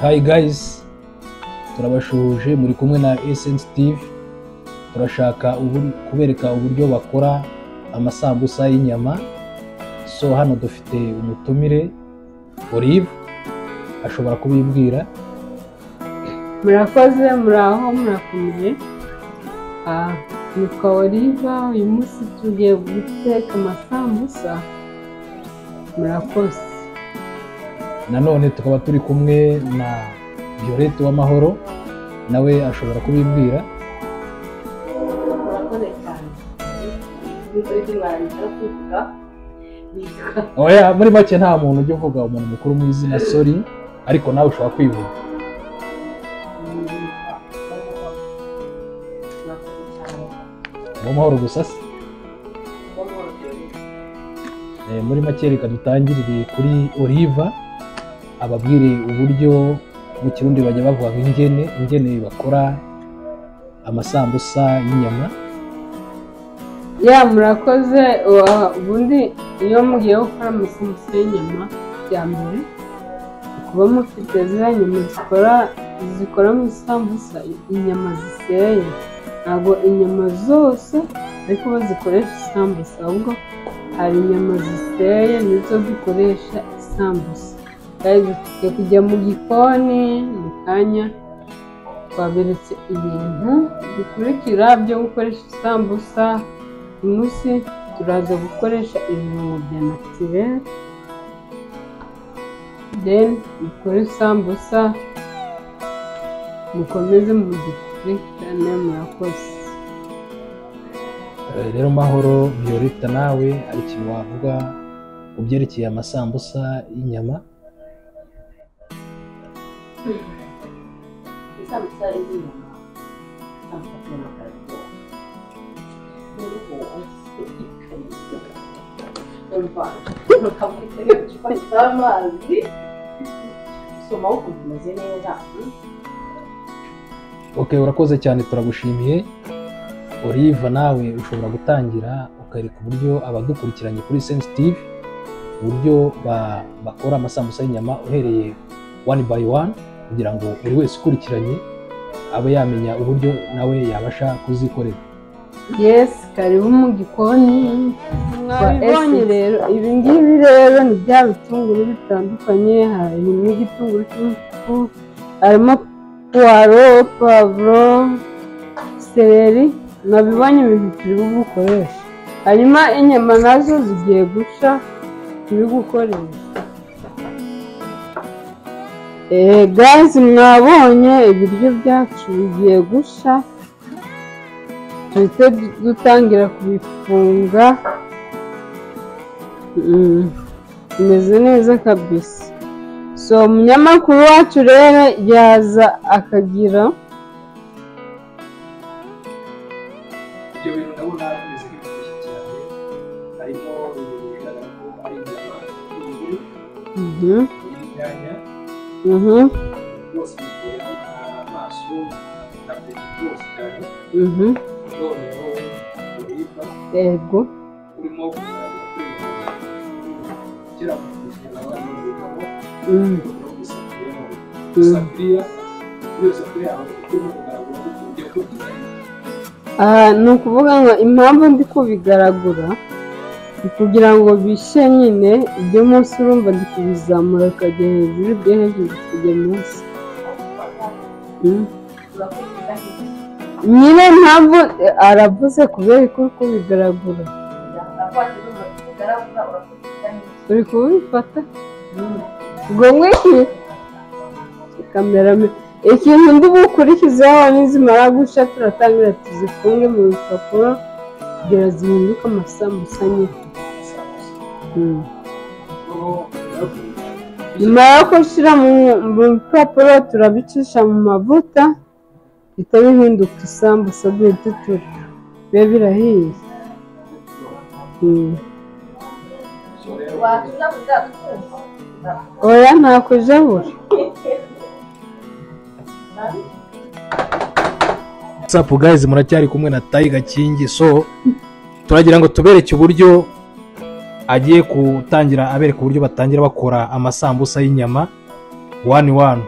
Hi guys, turabashuhuje muri kumwe na Essence TV. Turashaka kubereka uburyo bakora amasambusa y'inyama. So hano dufite umutumire Olive ashobora kubibwira. murakoze muraho murakomeye Ah, nitwa oliva uyu munsi tugiye guteka amasambusa murakoze Nanone tukaba turi kumwe na Violette Uwamahoro nawe ashobora kubibwira. Oya muri make nta muntu ujya uvuga umuntu mukuru mu izina sorry ariko nawe ushobora kwivuga. Uwamahoro gusa se. w'amahoro Eh, muri make reka dutangirire kuri Oliva ababwire uburyo mu kirundi bajya bavuga ingene ingene bakora amasambusa y'inyama. Ya murakoze. Ubundi iyo mugiye gukora amasambusa y'inyama bya mbere kuba mufite ziriya nyama zikora zikora mu isambusa inyama ziseye. Ntabwo inyama zose ariko bazikoresha isambusa. Ahubwo hari inyama ziseye nizo dukoresha isambusa. Tugiye kujya mu gikoni mu kanya. Twaberetse ibintu bikurikira byo gukoresha isambusa munsi turaza gukoresha ibirungo bya natirere then mukore isambusa. Mukomeze mu gikurikirane murakoze. Eh, rero mahoro Violetta nawe hari ikintu wavuga ku byerekeye amasambusa y'inyama. Isambusa y'inyama isambusa y'amakarito n'uruhu urumva ukamurika icupa ry'amazi usoma ukumva umeze neza ok urakoze cyane turagushimiye. Oliva nawe ushobora gutangira ukareka uburyo abadukurikiranye kuri sensitive uburyo ba- bakora amasambusa y'inyama uhereye one by one. Kugira ngo buri wese ukurikiranye abe yamenya uburyo nawe yabasha kuzikorera. Yesi karibu mu gikoni. Mwabibonye rero ibi ngibi rero ni bya bitunguru bitandukanye harimo igitunguru cy'umutuku harimo puwaro pavuro seleri mwabibonye ibintu turi bukoresha hanyuma inyama na zo zigiye guca turi gukoresha. Gazi mwabonye ibiryo byacu bigiye gusha tuhite dutangira kubifunga. Mm, bimeze neza kabisa. So umunyamakuru wacu rero yaza akagira ibyo mhm, mhm, yego Mm, aha ni ukuvuga ngo impamvu ndi kubigaragura kugira ngo bishye nyine ibyo munsi urumva ndi kubizamura bikajya hejuru ibyo hejuru bikajya munsi. Mm. urakurikiza nyine mpamvu eh, aravuze kubera ko uri kubigaragura akwakira umuntu ugaragura urakurikiza uri kubifata? Ubwo ngwiki kamera ikintu ndi bukurikizeho nizimara gushya turatangira tuzifunge mu bipapuro kugira zihinduke amasambusa nyine. Nyuma yo gushyira mu bipapuro turabicisha mu mavuta bihita bihinduka isambusa duhita turya bibe birahiye. Mm. twumva oya nta kujabura whatsapp guys? Muracyari kumwe na Tiger King so turagira ngo tubereke uburyo agiye gutangira abereka uburyo batangira bakora amasambusa y'inyama. Wani wani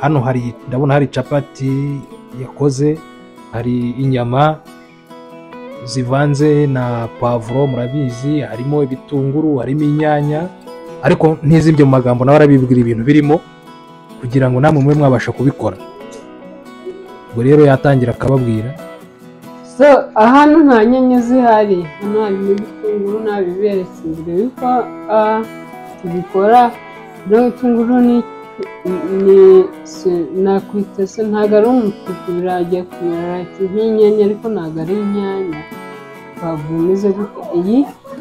hano hari ndabona hari capati yakoze hari inyama zivanze na pavuro murabizi. Harimo ibitunguru harimo inyanya. Ariko ntizibye mu magambo nawe arabibwira ibintu birimo kugira ngo namwe mube mwabasha kubikora. Ubwo rero yatangira akababwira. So hano nta nyanya zihari hano harimo ibitunguru nabiberetse mbere yuko tubikora. Bino bitunguru ni nakwita se ntabwo ari umutuku birajya kumera nk'inyanya ariko ntabwo ari inyanya. Pavuro imeze gutya iyi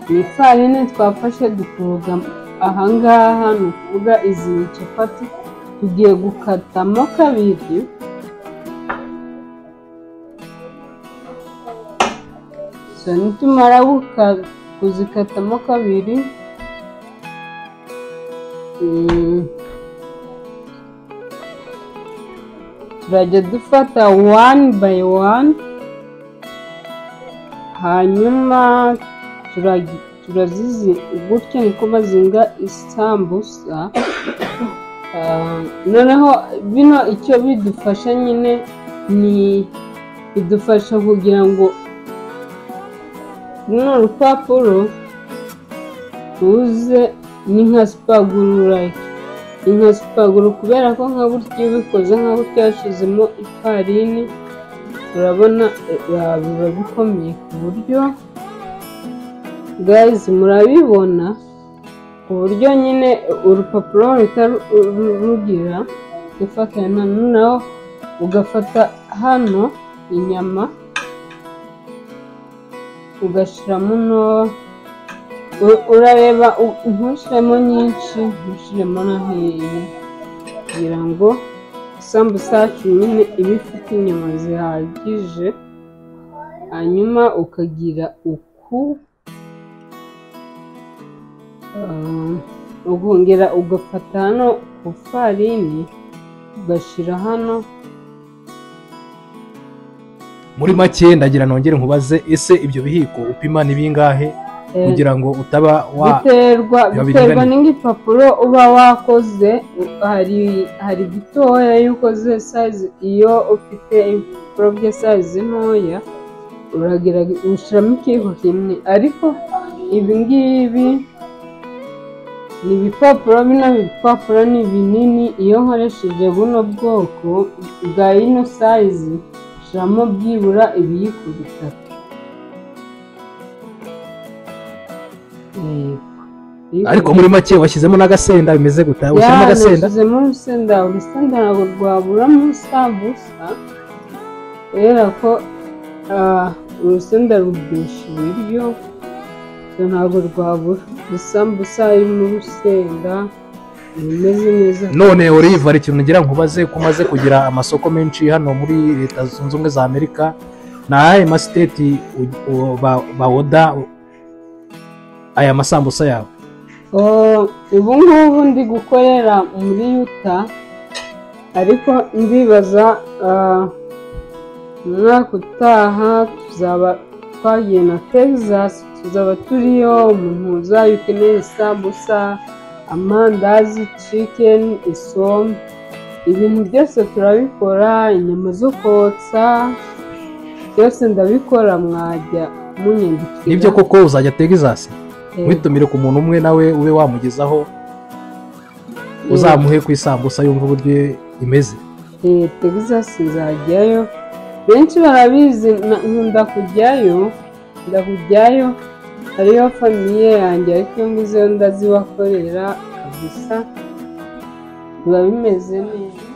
ni ifarini twafashe dukoroga ahangaha ni ukuvuga izi capati. Tugiye gukatamo kabiri. So nitumara kuzikatamo kabiri. Mm, turajya dufata one by one. Hanyuma turazizi gutya niko bazinga isambusa. Ah, noneho bino icyo bidufasha nyine ni bidufasha kugira ngo runo rupapuro ruze ni nka sipaguru like ni nka sipaguru kubera ko nka burya iyo ubikoze nka burya yashyizemo ifarini urabona biba bikomeye ku buryo guys murabibona ku buryo nyine urupapuro ruhita ru- ru- rugira gufatana noneho ugafata hano inyama. Ugashyiramo no u- urareba ntushyiremo nyinshi ntushyiremo na nkeya kugira ngo isambusa nyine ibe ifite inyama zihagije hanyuma ukagira uku ah, ukongera ugafata hano ku farini ugashyira hano muri make ndagira nongere nkubaze ese ibyo bihiko upima ni bingahe? Eh, kugira ngo utaba wa biterwa biterwa n'igipapuro uba wakoze hari hari gitoya iyo ukoze size iyo ufite ibipapuro bya size ntoya ushyiramo ikiyiko kimwe. Ariko ibi ngibi ni ibipapuro bino bipapuro ni binini iyo nkoresheje buno bwoko bwa ino size shyiramo byibura ibiyiko bitatu. Ariko muri make washyizemo n'agasenda bimeze gute? Ushyiramo agasenda? nashyizemo urusenda urusenda ntabwo rwabura mu isambusa kubera ko ah, urusenda ruryoshya ibiryo ntabwo rwabura. Isambusa irimo urusenda. None Olive hari ikintu ngira nkubaze ko umaze kugira amasoko menshi hano muri leta zunze ubumwe za amerika? Ni ayahe masiteti bawoda aya masambusa yawe. Ubu ngubu ndi gukorera muri yuta ariko ndibaza umwaka utaha tuzaba twagiye na texas tuzaba turiyo umuntu uzayo ukeneye isambusa. Amandazi chicken isombe ibintu byose turabikora inyama zo kotsa byose ndabikora mwajya munyandikira. Nibyo koko uzajya Texas Eh, witumire ku muntu umwe nawe ube wamugezaho uzamuhe ku isambusa yumva uburyo imeze. Eh, Texas nzajyayo. Benshi barabizi nkunda kujyayo nkunda kujyayo hariyo famiye yanjye ariko iyo ngizeyo ndazibakorera kabisa biba bimeze neza.